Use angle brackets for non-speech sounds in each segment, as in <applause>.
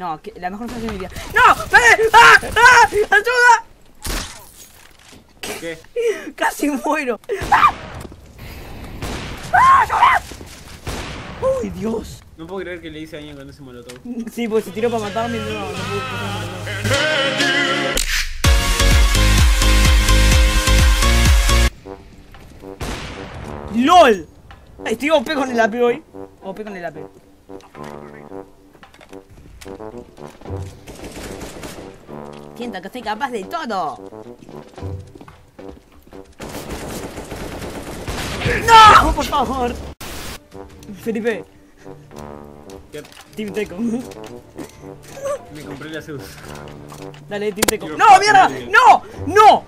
No, que- la mejor frase de mi vida. ¡No! ¡Eh! ¡Ah! ¡Ah! ¡Ayuda! ¿Qué? Casi muero. ¡Ah! ¡Ah! ¡Uy, Dios! No puedo creer que le hice daño con ese molotov. Sí, pues se tiró para matarme y no, no pude. ¡LOL! Estoy OP con el AP hoy. OP con el AP. Siento que soy capaz de todo. ¡No! Por favor. Felipe, ¿Qué? Team Teco. Me compré la Zeus. Dale, Team Teco. ¡No, mierda! ¡No! ¡No!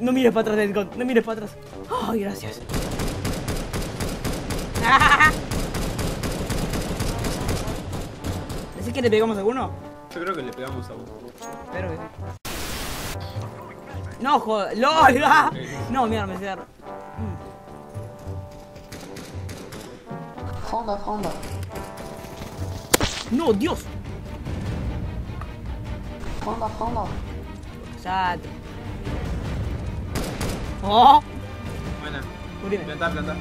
No mires para atrás, Deadcon. No mires para atrás. Ay, gracias. ¿Decís que le pegamos a alguno? Yo creo que le pegamos a uno. Espero que sí. No, joder. ¡LOL! ah. No, mierda, me cierro. Honda, Honda. ¡No, Dios! Honda, Honda. Exacto. ¡Oh! Buena. Planta, planta.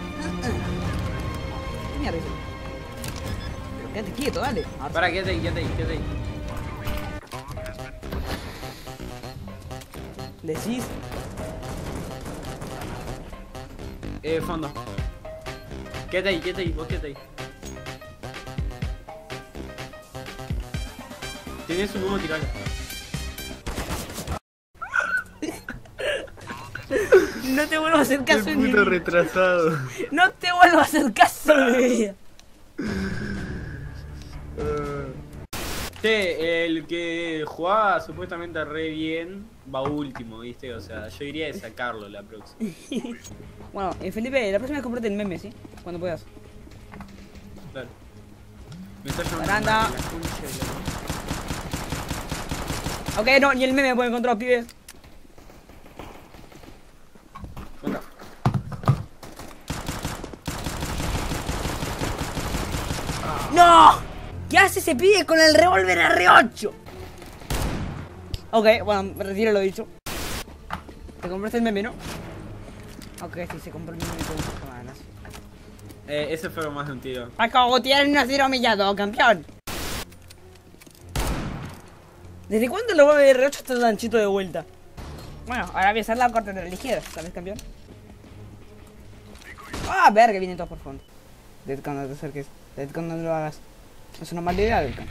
¿Qué mierda es eso? Pero quédate quieto, dale. Ahora Para, quédate ahí, quédate ahí, quédate ahí. Decís. Eh, fondo. Quédate ahí, quédate ahí, vos quédate ahí. Tienes un humo tirado. No te vuelvo a hacer caso en mi puto vida. retrasado. No te vuelvo a hacer caso en mi vida. Che, el que jugaba supuestamente re bien va último, ¿viste? O sea, yo iría de sacarlo la próxima. <laughs> Bueno, eh, Felipe, la próxima vez comprate el meme, ¿sí? Cuando puedas. Claro. Me está la- Ok, no, ni el meme me puede encontrar, pibes. Venga. ¡No! ¿Qué hace ese pibe con el revólver R8? Ok, bueno, retiro lo dicho. Te compraste el meme, ¿no? Ok, sí, se compró el meme con semanas. Eh, ese fue más de un tiro. A cagotear en un acero humillado, campeón. ¿Desde cuándo el revólver R8 está tan chito de vuelta? Bueno, ahora voy a hacer la corte de la ligera, ¿sabes, campeón? Ah, verga, vienen todos por fondo. Deadcon, no te acerques. Deadcon, no lo hagas. Es una mala idea, Deadcon.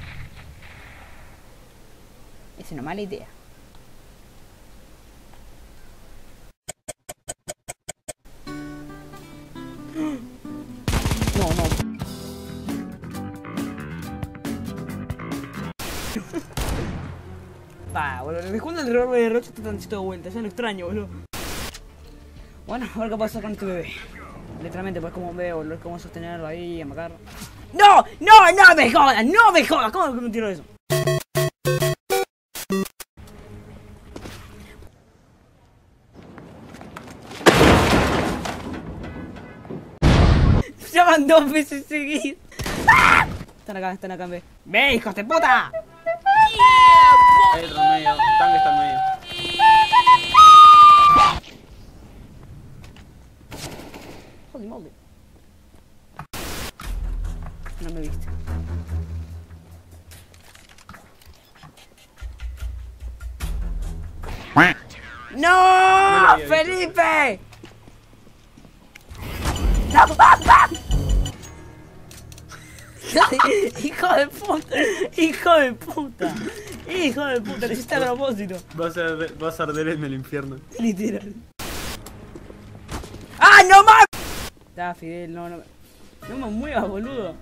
Es una mala idea. No, no. <laughs> Va, boludo. ¿Desde cuándo el revólver de Rocha está tan de vuelta? Ya lo extraño, boludo. Bueno, a ver qué pasa con este bebé. Literalmente, pues como bebé, boludo. Cómo sostenerlo ahí, amacarlo. ¡No! ¡No! ¡No me jodas! ¡No me jodas! ¿Cómo me tiro eso? Van dos veces seguidas. ¡Ah! Están acá, están acá B. ¡Ve, hijos de puta! Hay otro en medio. Tanque está en medio. Holy moly. No. ¡Felipe! ¡No! <laughs> ¡Hijo de puta! ¡Hijo de puta! ¡Hijo de puta! Lo hiciste a propósito. Vas a, arder- vas a arder en el infierno. Literal. ¡Ah, no más! Da, Fidel, no, no. me- No me muevas, boludo.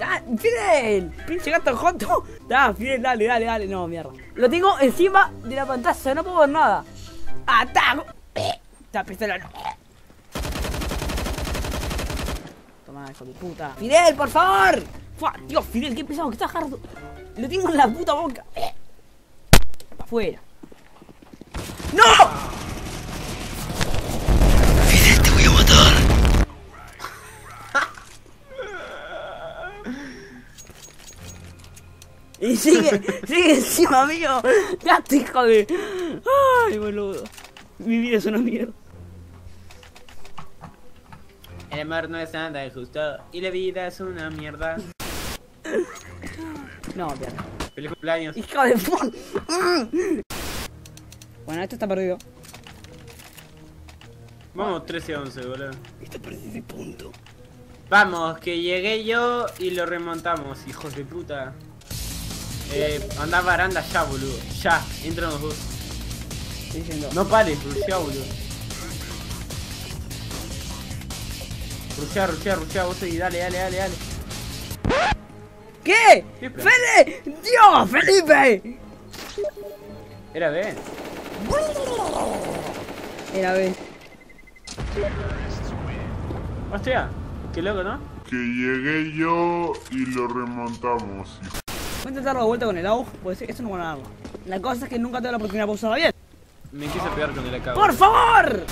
¡Ah, Fidel! ¡Pinche gato joto! Da, Fidel, dale, dale, dale. No, mierda. Lo tengo encima de la pantalla, no puedo ver nada. ¡Ataco! Esta pistola no. Toma, hijo de puta. ¡Fidel, por favor! Fua, Dios, Fidel, qué pesado que estás jardo. Lo tengo en la puta boca. Afuera. ¡No! Y sigue, sigue encima mío. Ya te hijo de. Ay, boludo. Mi vida es una mierda. El amor no es nada justo y la vida es una mierda. No, mierda. Feliz cumpleaños. Hijo de puta. Bueno, esto está perdido. Vamos 13 11, boludo. Esto perdido de punto. Vamos, que llegué yo y lo remontamos, hijos de puta. Eh, anda baranda ya, boludo. Ya, entran los dos. Diciendo. No pares, rushea, boludo. Rushea, rushea, rushea, vos seguí, dale, dale, dale, dale. ¿Qué? ¡Fede! ¡Dios, Felipe! Era B. Era B. Hostia, qué loco, ¿no? Que llegué yo y lo remontamos. Voy a intentar la vuelta con el AUG, que esto no van a darlo. La cosa es que nunca tengo la oportunidad de usarla bien. Me quise pegar con el AK. ¡Por favor!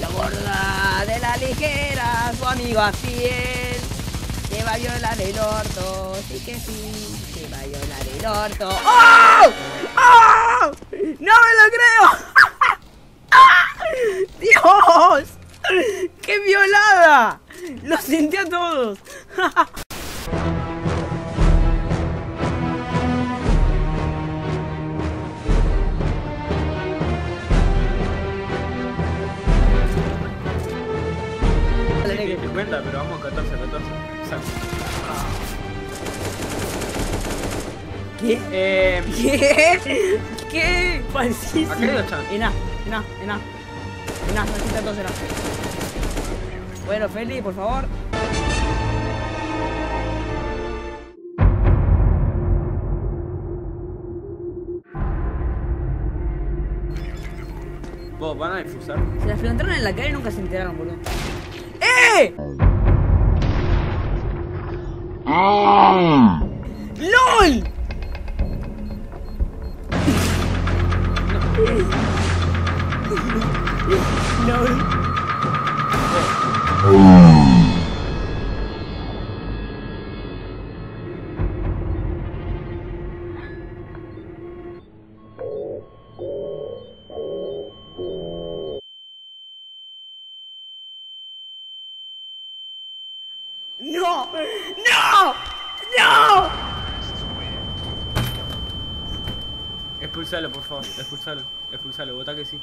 La gorda de la ligera, su amigo fiel. Te va a violar el orto, sí que sí, te va a violar el orto. ¡Oh! ¡Oh! ¡No me lo creo! <laughs> ¡Dios! <laughs> ¡Qué violada! ¡Lo sentí a todos! Sí, te diste cuenta, pero vamos 14, 14. Exacto. ¿Qué? Eh, ¿Qué? ¿Qué? Falsísimo. Acá hay dos chances. Ená, ená, ená. Ená, necesita dos ená. Bueno, Feli, por favor. vos van a difusar. Se las plantaron en la cara y nunca se enteraron, boludo. ¡Eh! ¡LOL! ¡LOL! ¡No! ¡No! ¡No! Expulsalo, por favor. Expulsalo. Expulsalo. Vota que sí.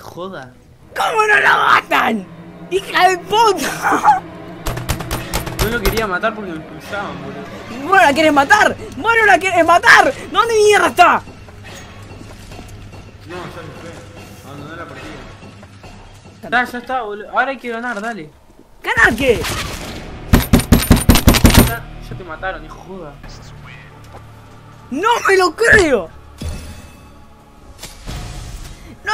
Joda. ¿Cómo no lo matan? ¡Hija de puta! No lo quería matar porque me expulsaban, boludo. ¡Bueno, la quieres matar! ¡Bueno, la quieres matar! ¿Dónde mierda está? No, ya se fue. Abandoné la partida. Ya, ya está, boludo. Ahora hay que ganar, dale. ¿Ganar qué? Ya, ya te mataron, y joda. ¡No me lo creo!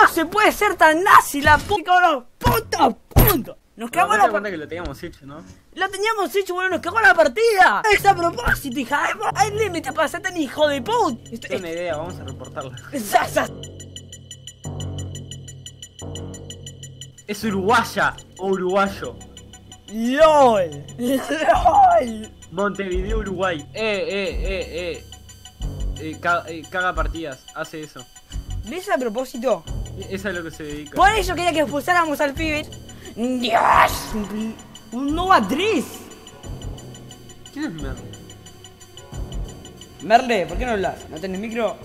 No se puede ser tan nazi la puta puta punto. Nos cagó la partida. que lo teníamos hecho, ¿no? Lo teníamos hecho, bueno, nos cagó la partida. Es a propósito, hija. Hay límite para ser tan hijo de puta. Esto- Tengo una idea, vamos a reportarla. <laughs> Es uruguaya o uruguayo. LOL. LOL. Montevideo, Uruguay. Eh, eh, eh, eh. Eh, eh, caga partidas, hace eso. ¿Ves a propósito? Eso es lo que se dedica. Por eso quería que expulsáramos al pibe. ¡Dios! Un Nova 3. ¿Quién es Mer? Merle, ¿por qué no hablas? ¿No tenés micro?